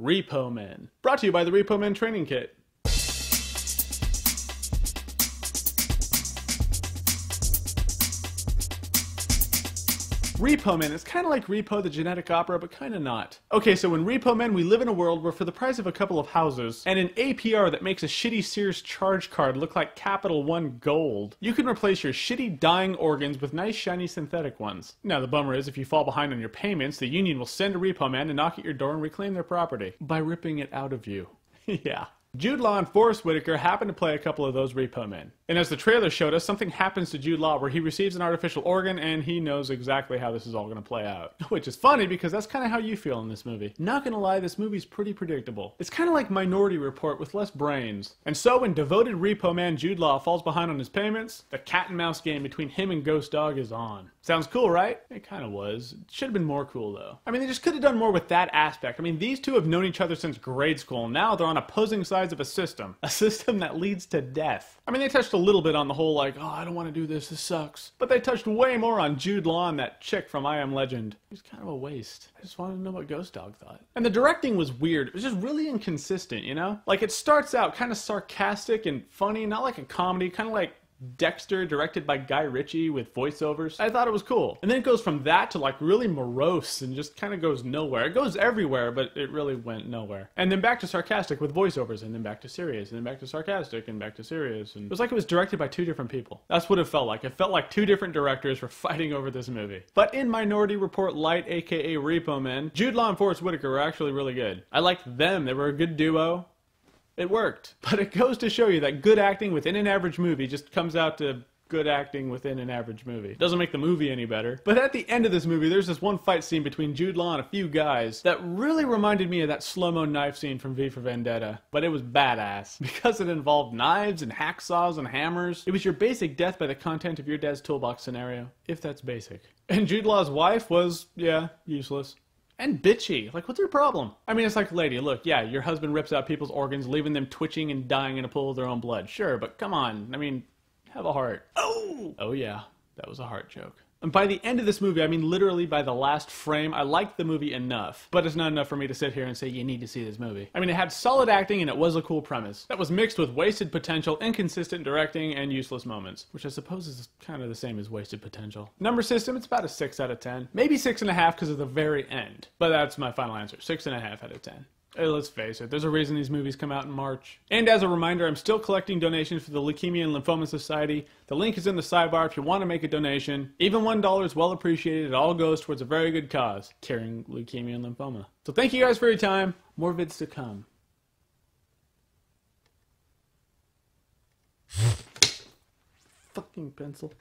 Repo Men. Brought to you by the Repo Men Training Kit. Repo Men is kind of like Repo the Genetic Opera, but kind of not. Okay, so in Repo Men, we live in a world where for the price of a couple of houses and an APR that makes a shitty Sears charge card look like Capital One gold, you can replace your shitty dying organs with nice shiny synthetic ones. Now, the bummer is if you fall behind on your payments, the union will send a Repo Man to knock at your door and reclaim their property by ripping it out of you. yeah. Jude Law and Forest Whitaker happen to play a couple of those repo men. And as the trailer showed us, something happens to Jude Law where he receives an artificial organ and he knows exactly how this is all going to play out. Which is funny because that's kind of how you feel in this movie. Not gonna lie, this movie's pretty predictable. It's kind of like Minority Report with less brains. And so when devoted repo man Jude Law falls behind on his payments, the cat and mouse game between him and Ghost Dog is on. Sounds cool, right? It kind of was. It should have been more cool though. I mean, they just could have done more with that aspect. I mean, these two have known each other since grade school. Now they're on opposing sides of a system. A system that leads to death. I mean, they touched a little bit on the whole, like, oh, I don't want to do this, this sucks. But they touched way more on Jude Law and that chick from I Am Legend. It was kind of a waste. I just wanted to know what Ghost Dog thought. And the directing was weird. It was just really inconsistent, you know? Like, it starts out kind of sarcastic and funny, not like a comedy, kind of like Dexter, directed by Guy Ritchie with voiceovers. I thought it was cool. And then it goes from that to like really morose and just kind of goes nowhere. It goes everywhere, but it really went nowhere. And then back to sarcastic with voiceovers, and then back to serious, and then back to sarcastic, and back to serious. And it was like it was directed by two different people. That's what it felt like. It felt like two different directors were fighting over this movie. But in Minority Report Light, aka Repo Men, Jude Law and Forest Whitaker were actually really good. I liked them. They were a good duo. It worked. But it goes to show you that good acting within an average movie just comes out to good acting within an average movie. Doesn't make the movie any better. But at the end of this movie, there's this one fight scene between Jude Law and a few guys that really reminded me of that slow-mo knife scene from V for Vendetta. But it was badass. Because it involved knives and hacksaws and hammers. It was your basic death by the content of your dad's toolbox scenario. If that's basic. And Jude Law's wife was, yeah, useless and bitchy. Like, what's your problem? I mean, it's like, lady, look, yeah, your husband rips out people's organs, leaving them twitching and dying in a pool of their own blood. Sure, but come on. I mean, have a heart. Oh! Oh, yeah, that was a heart joke. And by the end of this movie, I mean literally by the last frame, I liked the movie enough, but it's not enough for me to sit here and say you need to see this movie. I mean, it had solid acting and it was a cool premise that was mixed with wasted potential, inconsistent directing, and useless moments, which I suppose is kind of the same as wasted potential. Number system, it's about a 6 out of 10. Maybe 6.5 because of the very end, but that's my final answer 6.5 out of 10. Hey, let's face it, there's a reason these movies come out in March. And as a reminder, I'm still collecting donations for the Leukemia and Lymphoma Society. The link is in the sidebar if you want to make a donation. Even $1 is well appreciated. It all goes towards a very good cause, curing leukemia and lymphoma. So thank you guys for your time. More vids to come. Fucking pencil.